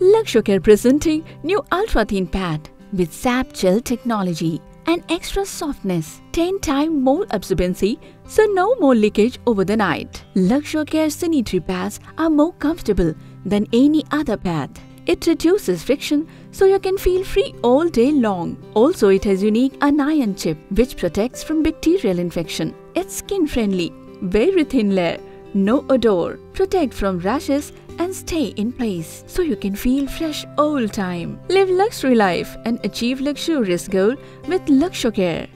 Luxocare presenting new ultra thin pad with SAP gel technology and extra softness, 10 times more absorbency, so no more leakage over the night. Luxocare sanitary pads are more comfortable than any other pad. It reduces friction so you can feel free all day long. Also, it has unique anion chip which protects from bacterial infection. It's skin friendly, very thin layer, no odor, protect from rashes and stay in place so you can feel fresh all time. Live luxury life and achieve luxurious goal with Luxocare.